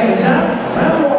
chegar, não é,